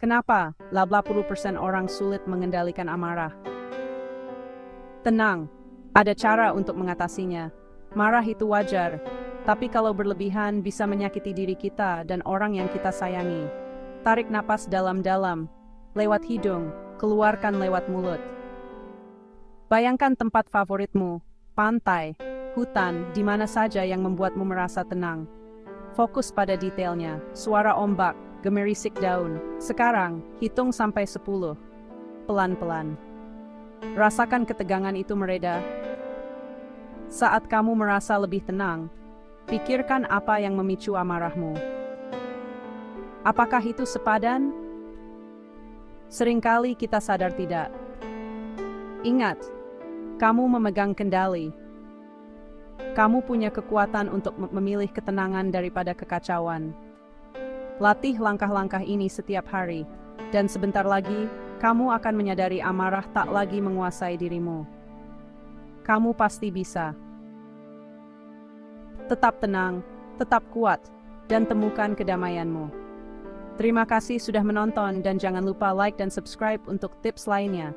Kenapa 80% orang sulit mengendalikan amarah? Tenang, ada cara untuk mengatasinya. Marah itu wajar, tapi kalau berlebihan bisa menyakiti diri kita dan orang yang kita sayangi. Tarik napas dalam-dalam, lewat hidung, keluarkan lewat mulut. Bayangkan tempat favoritmu, pantai, hutan, di mana saja yang membuatmu merasa tenang. Fokus pada detailnya, suara ombak, gemerisik daun. Sekarang, hitung sampai 10. Pelan-pelan. Rasakan ketegangan itu mereda. Saat kamu merasa lebih tenang, pikirkan apa yang memicu amarahmu. Apakah itu sepadan? Seringkali kita sadar tidak. Ingat, kamu memegang kendali. Kamu punya kekuatan untuk memilih ketenangan daripada kekacauan. Latih langkah-langkah ini setiap hari, dan sebentar lagi kamu akan menyadari amarah tak lagi menguasai dirimu. Kamu pasti bisa. Tetap tenang, tetap kuat, dan temukan kedamaianmu. Terima kasih sudah menonton dan jangan lupa like dan subscribe untuk tips lainnya.